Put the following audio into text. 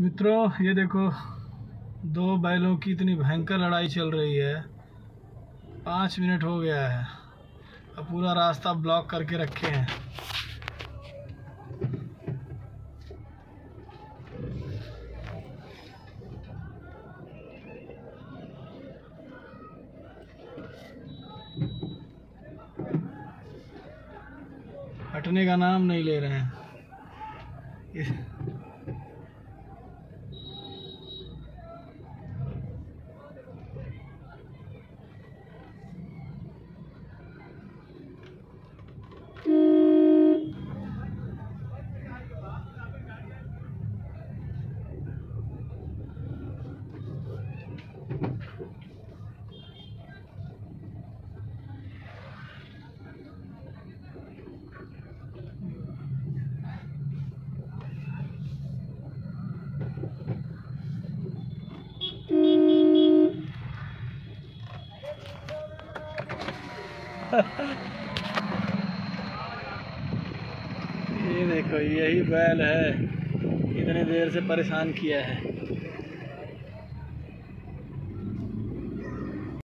मित्रों, ये देखो, दो बैलों की इतनी भयंकर लड़ाई चल रही है। पाँच मिनट हो गया है। अब पूरा रास्ता ब्लॉक करके रखे हैं। हटने का नाम नहीं ले रहे हैं। ये देखो यही बैल है। इतनी देर से परेशान किया है।